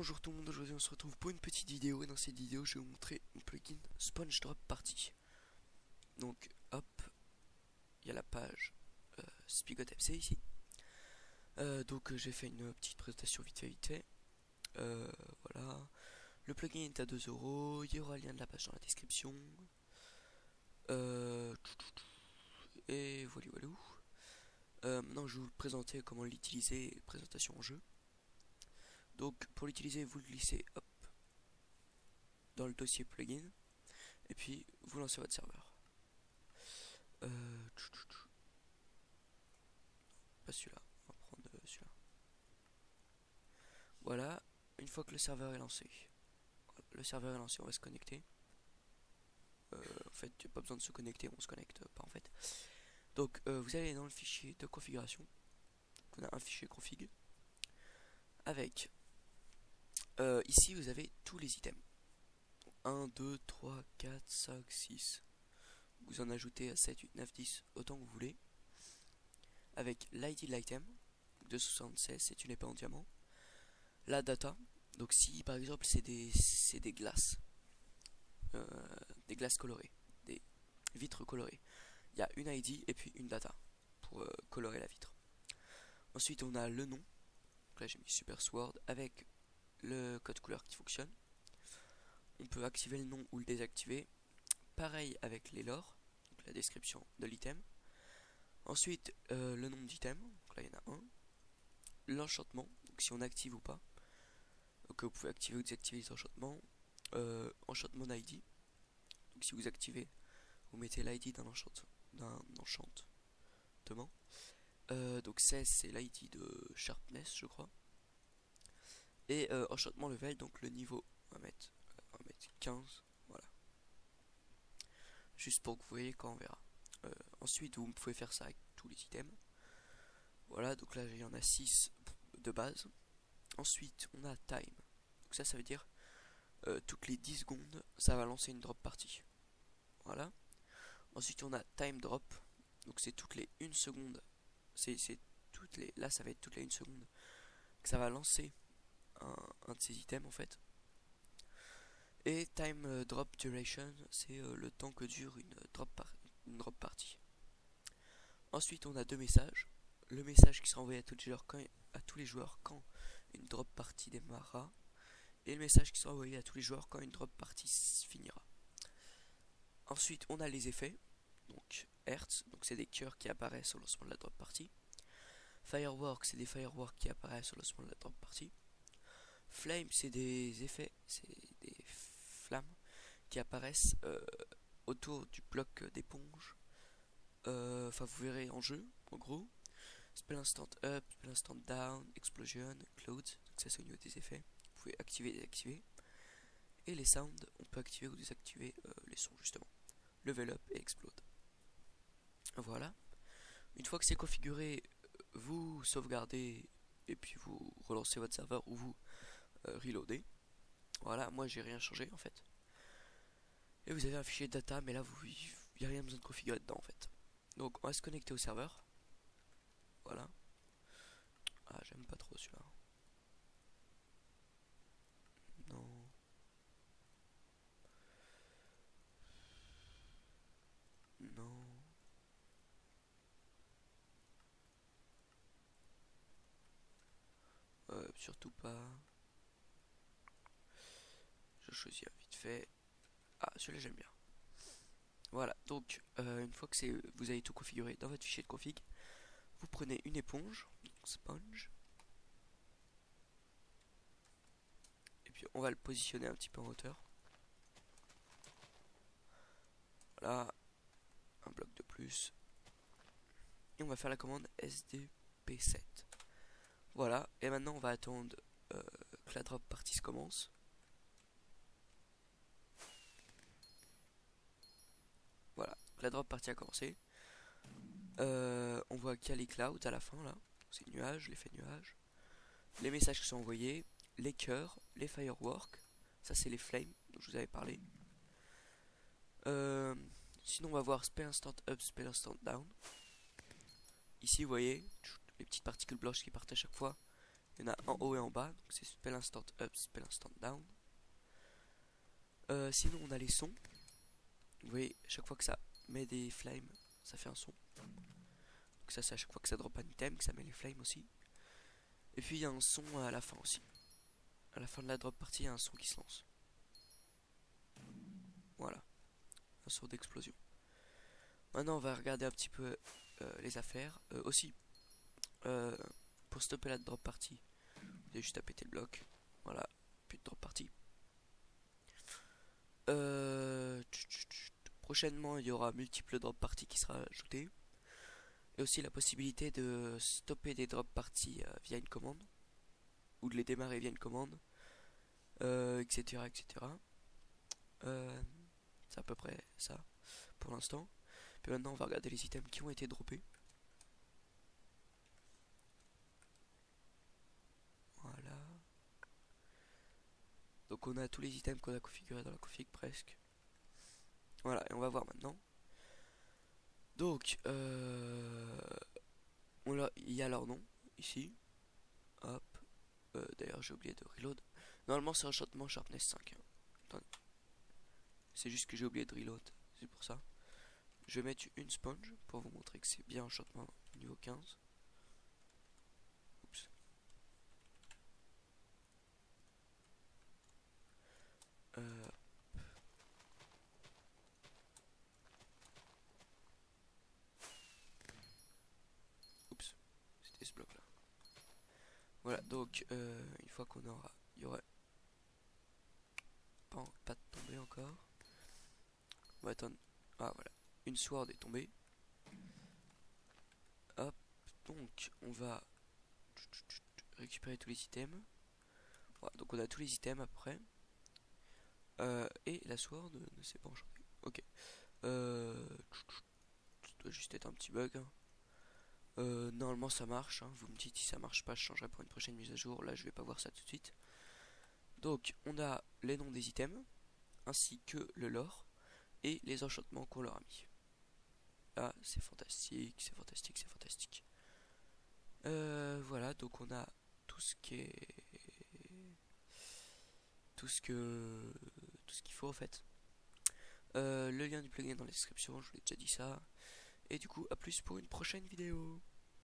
Bonjour tout le monde, aujourd'hui on se retrouve pour une petite vidéo et dans cette vidéo je vais vous montrer mon plugin Sponge Drop Party. Donc hop, il y a la page euh, ici. Euh, donc euh, j'ai fait une petite présentation vite fait. Euh, voilà, le plugin est à 2 euros, il y aura le lien de la page dans la description. Et voilà voilà. Maintenant je vais vous présenter comment l'utiliser, présentation en jeu. Donc pour l'utiliser, vous le glissez dans le dossier plugin et puis vous lancez votre serveur. Euh. Pas celui-là, on va prendre euh, celui-là. Voilà, une fois que le serveur est lancé, le serveur est lancé, on va se connecter. Euh, en fait, il n'y a pas besoin de se connecter, on se connecte pas en fait. Donc euh, vous allez dans le fichier de configuration. On a un fichier config avec euh, ici, vous avez tous les items. 1, 2, 3, 4, 5, 6. Vous en ajoutez à 7, 8, 9, 10, autant que vous voulez. Avec l'ID de l'item, 276, c'est une épée en diamant. La data, donc si par exemple c'est des, des glaces, euh, des glaces colorées, des vitres colorées, il y a une ID et puis une data pour euh, colorer la vitre. Ensuite, on a le nom. Donc là, j'ai mis Super Sword avec le code couleur qui fonctionne. On peut activer le nom ou le désactiver. Pareil avec les lores, donc la description de l'item. Ensuite, euh, le nom d'item, donc là il y en a un. L'enchantement, si on active ou pas. Donc vous pouvez activer ou désactiver les enchantements. Euh, enchantement ID. Donc si vous activez, vous mettez l'ID d'un enchant d'un enchantement. Euh, donc 16 c'est l'ID de sharpness je crois. Et euh, enchantement level, donc le niveau, on va mettre, on va mettre 15, voilà. Juste pour que vous voyez quand on verra. Euh, ensuite, vous pouvez faire ça avec tous les items. Voilà, donc là, il y en a 6 de base. Ensuite, on a time. Donc ça, ça veut dire euh, toutes les 10 secondes, ça va lancer une drop partie. Voilà. Ensuite, on a time drop. Donc c'est toutes les 1 seconde. C'est toutes les. Là, ça va être toutes les 1 seconde que ça va lancer un, de ces items en fait. Et time euh, drop duration, c'est euh, le temps que dure une drop, par une drop party. Ensuite, on a deux messages. Le message qui sera envoyé à tous les joueurs quand, à tous les joueurs quand une drop party démarrera. Et le message qui sera envoyé à tous les joueurs quand une drop party finira. Ensuite, on a les effets. Donc, Hertz, donc c'est des cœurs qui apparaissent au lancement de la drop party. Firework, c'est des fireworks qui apparaissent au lancement de la drop party. Flame, c'est des effets, c'est des flammes qui apparaissent euh, autour du bloc d'éponge. Euh, enfin, vous verrez en jeu, en gros. Spell instant up, spell instant down, explosion, cloud. Donc ça c'est au niveau des effets. Vous pouvez activer et désactiver. Et les sounds, on peut activer ou désactiver euh, les sons justement. Level up et explode. Voilà. Une fois que c'est configuré, vous sauvegardez et puis vous relancez votre serveur ou vous reloader. Voilà, moi j'ai rien changé en fait. Et vous avez un fichier data, mais là vous il n'y a rien besoin de configurer dedans en fait. Donc on va se connecter au serveur. Voilà. Ah j'aime pas trop celui-là. Non. Non. Euh, surtout pas. Je choisis un vite fait. Ah, celui-là j'aime bien. Voilà, donc euh, une fois que vous avez tout configuré dans votre fichier de config, vous prenez une éponge, sponge, et puis on va le positionner un petit peu en hauteur. Voilà, un bloc de plus, et on va faire la commande sdp7. Voilà, et maintenant on va attendre euh, que la drop partie se commence. Voilà, la drop partie a commencé. Euh, on voit qu'il y a les clouds à la fin là. C'est nuages, l'effet nuage. Les messages qui sont envoyés, les cœurs, les fireworks. Ça c'est les flames dont je vous avais parlé. Euh, sinon on va voir spell instant up, spell instant down. Ici vous voyez les petites particules blanches qui partent à chaque fois. Il y en a en haut et en bas. Donc c'est spell instant up, spell instant down. Euh, sinon on a les sons. Vous voyez, chaque fois que ça met des flames, ça fait un son. Donc ça c'est à chaque fois que ça drop un item, que ça met les flames aussi. Et puis il y a un son à la fin aussi. À la fin de la drop partie, il y a un son qui se lance. Voilà. Un son d'explosion. Maintenant on va regarder un petit peu euh, les affaires. Euh, aussi, euh, pour stopper la drop partie, vous avez juste à péter le bloc. Voilà, plus de drop partie. Prochainement, il y aura multiples drop parties qui sera ajouté. Et aussi la possibilité de stopper des drop parties via une commande. Ou de les démarrer via une commande. etc. etc. C'est à peu près ça pour l'instant. Puis maintenant on va regarder les items qui ont été droppés. Voilà. Donc on a tous les items qu'on a configurés dans la config presque. Voilà, et on va voir maintenant. Donc, euh, il y a leur nom ici. Hop. Euh, d'ailleurs, j'ai oublié de reload. Normalement, c'est enchantement sharpness 5. Hein. C'est juste que j'ai oublié de reload. C'est pour ça. Je vais mettre une sponge pour vous montrer que c'est bien enchantement niveau 15. Bloc là. Voilà, donc euh, une fois qu'on aura, il y aurait pas, pas de tomber encore. On va attendre. Ah voilà une sword est tombée. Hop, donc on va récupérer tous les items. Voilà, donc on a tous les items après. Euh, et la sword ne s'est pas enchantée. Ok. Euh, ça doit juste être un petit bug. Hein. Euh, normalement ça marche. Hein. Vous me dites si ça marche pas, je changerai pour une prochaine mise à jour. Là je vais pas voir ça tout de suite. Donc on a les noms des items, ainsi que le lore et les enchantements qu'on leur a mis. Ah, c'est fantastique, c'est fantastique, c'est fantastique. Euh, voilà, donc on a tout ce qui est tout ce que tout ce qu'il faut en fait. Euh, le lien du plugin dans la description, je vous l'ai déjà dit ça. Et du coup, à plus pour une prochaine vidéo.